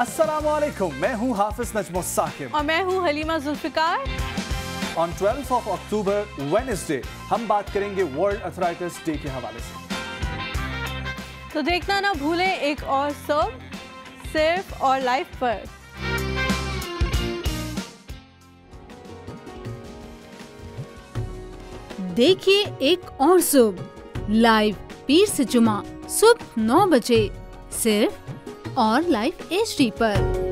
अस्सलाम वालेकुम मैं हूँ हाफिज नजमो साकिब। और मैं हूँ Halima Zulfiqar. On 12 of October Wednesday हम बात करेंगे वर्ल्ड अथराइटिस डे के हवाले से। तो देखना ना भूलें एक और सब सिर्फ़ और लाइफ पर। देखिए एक और सुब लाइव पीर से जुमा सुबह नौ बजे सिर्फ़ और लाइव एच पर।